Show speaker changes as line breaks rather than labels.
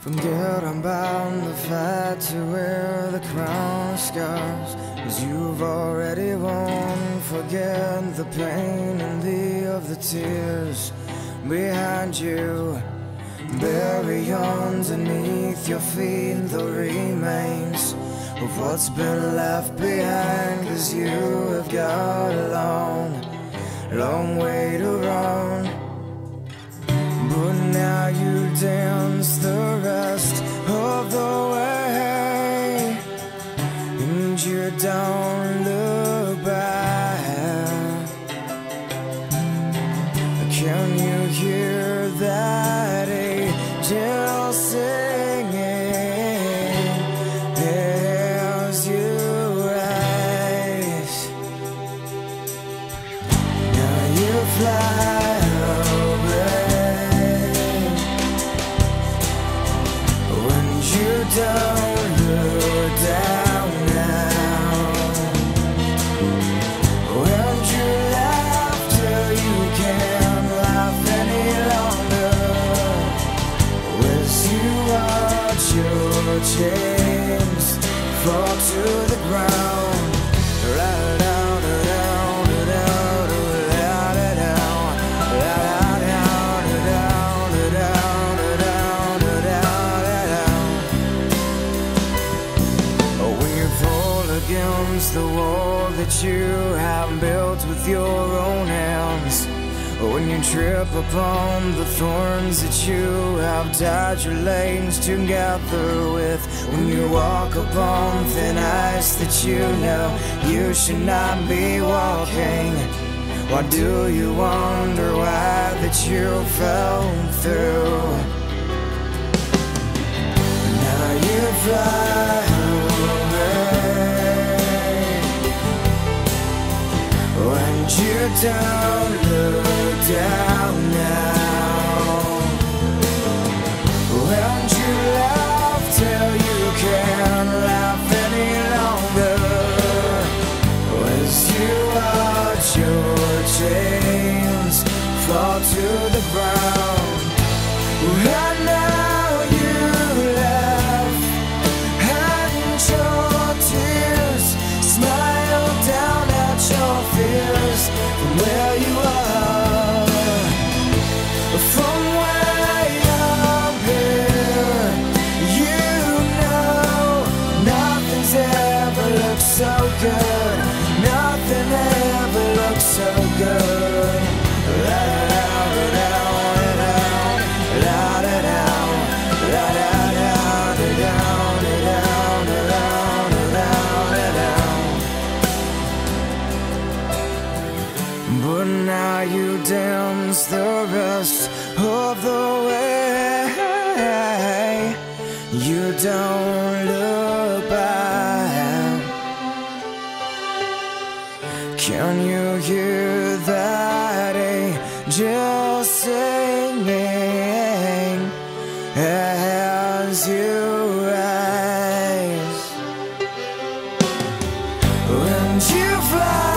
Forget bound the fight to wear the crown of scars. Cause you've already won. Forget the pain and the of the tears behind you. Bury underneath your feet the remains Of what's been left behind. Cause you have got a long, long way Can you hear that angel singing as you rise? Now you fly away when you don't look down fall to the ground. The wall that you have built with your own hands. When you trip upon the thorns that you have tied your legs together with. When you walk upon thin ice that you know you should not be walking. Why do you wonder why that you fell through? Now you fly away when you don't look down now. When you laugh till you can't laugh any longer. As you watch your chains fall to the ground. But now you dance the rest of the way. You don't look back. Can you hear that angel singing as you? Rise? When you fly